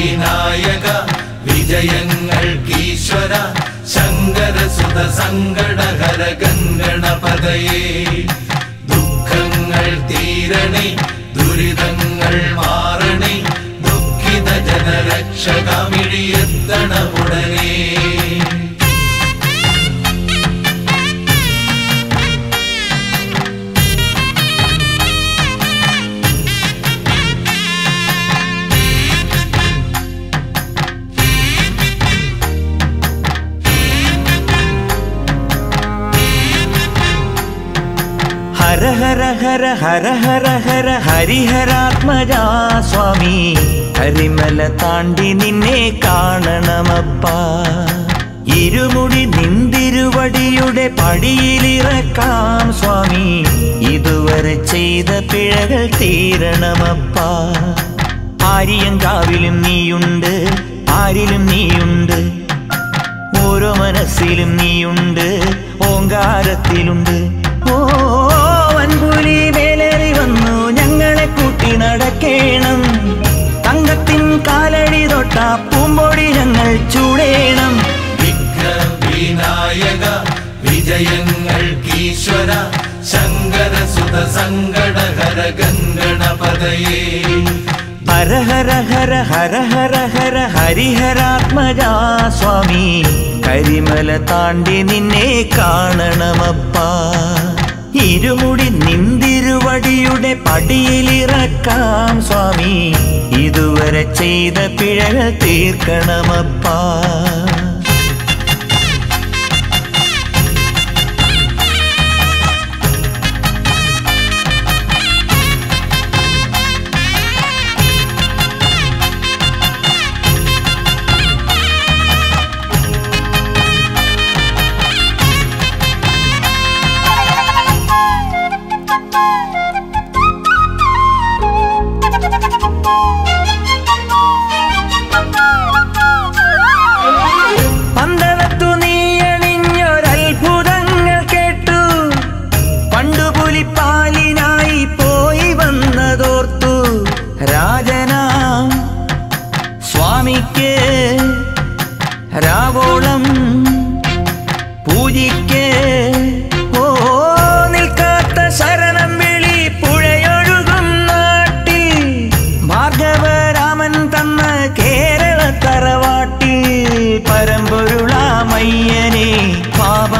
വിനായക വിജയങ്ങൾക്കീശ്വര ശങ്കരസുത സങ്കടഹര ഗംഗണപതയേ. ദുഃഖങ്ങൾ തീരണേ ഹര ഹര ഹര ഹര ഹര ഹര ഹരിഹരാത്മജാ സ്വാമി. ഹരിമല താണ്ടി നിന്നെ കാണണമപ്പ. ഇരുമുടി നിന്തിരുവടിയുടെ പടിയിലിറക്കാം സ്വാമി. ഇതുവരെ ചെയ്ത പിഴകൾ തീരണമപ്പ. ആര്യങ്കാവിലും നീയുണ്ട് ആരിലും നീയുണ്ട്. ഓരോ മനസ്സിലും നീയുണ്ട് ഓങ്കാരത്തിലുണ്ട്. ശങ്കരസുത സങ്കടഹര ഗംഗണപതയേ ഹര ഹര ഹര ഹര ഹര ഹര ഹരിഹരാത്മജാ സ്വാമി കരിമല താണ്ടി നിന്നെ കാണണമപ്പ ഇരുമുടി നിന്തിരുവടിയുടെ പടിയിലിറക്കാം സ്വാമി ഇതുവരെ ചെയ്ത പിഴകൾ തീർക്കണമപ്പാ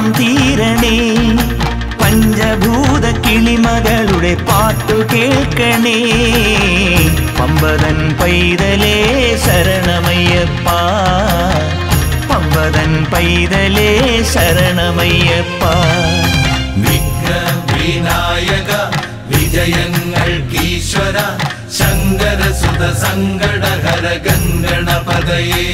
பாவம் தீரணே பஞ்சபூத கிளிமகளுடைய பாட்டு கேட்கணே பம்பதன் பைதலே சரணமையப்பா. பம்பதன் பைதலே சரணமையப்பா. விக்ர விநாயக விஜயங்கள் ஈஸ்வர சங்கர சுத சங்கடகர கங்கணபதையே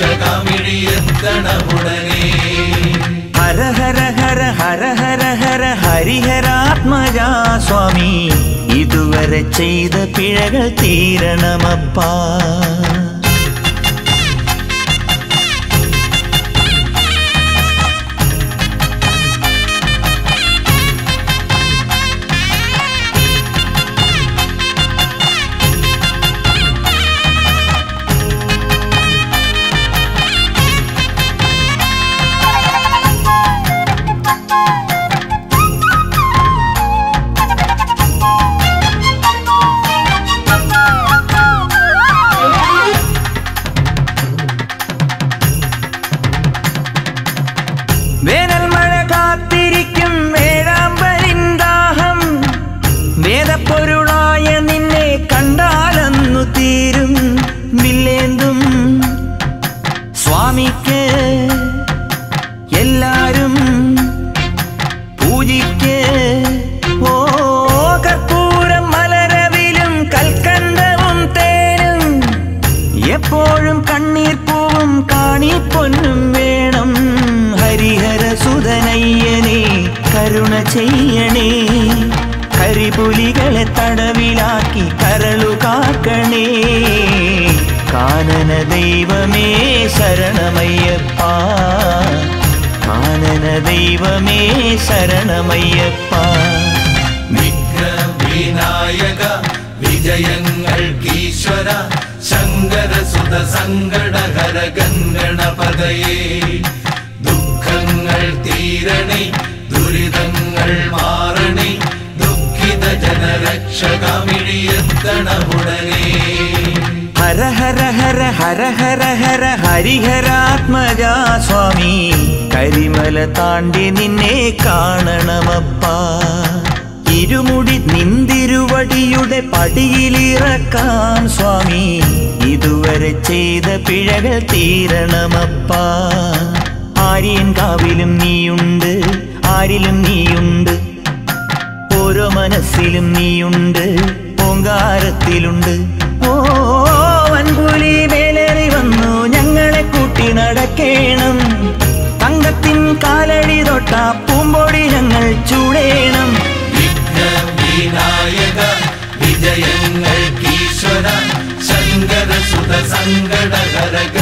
ജനരക്ഷകമിഴിയെത്തണ ഉടനെ ഹര ഹര ഹര ഹര ഹര ഹര ഹരിഹരാത്മജാ സ്വാമി. ഇതുവരെ ചെയ്ത പിഴകൾ തീരണമപ്പാ. தெய்வமே சரணமையப்பா ஆனன தெய்வமே சரணமையப்பா விக்ரம் விநாயக விஜயங்கள் கீஸ்வர சங்கர சுத சங்கடகர கங்கணபதையே துக்கங்கள் தீரணை துரிதங்கள் மாறனை துக்கித ஜனரட்சகமிழியத்தனவுடனே ഹര ഹര ഹര ഹര ഹര ഹര ഹരിഹരാത്മജാ സ്വാമി. കരിമല താണ്ടി നിന്നെ കാണണമപ്പ. ഇരുമുടി നിന്തിരുവടിയുടെ പടിയിലിറക്കാൻ സ്വാമി. ഇതുവരെ ചെയ്ത പിഴകൾ തീരണമപ്പ. ആര്യൻ കാവിലും നീയുണ്ട് ആരിലും നീയുണ്ട്. ഓരോ മനസ്സിലും നീയുണ്ട് ഓങ്കാരത്തിലുണ്ട്. കൂട്ടി നടക്കേണം. തങ്കത്തിൻ കാലടി തൊട്ട പൂമ്പൊടി ഞങ്ങൾ ചൂടേണം. വിഘ്നവിനായക വിജയങ്ങൾക്കീശ്വര ശങ്കരസുത സങ്കടഹര ഗംഗണപതയേ